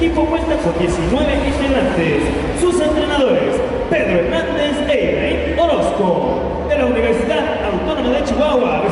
equipo cuenta con 19 integrantes. Sus entrenadores, Pedro Hernández e Elaine Orozco, de la Universidad Autónoma de Chihuahua,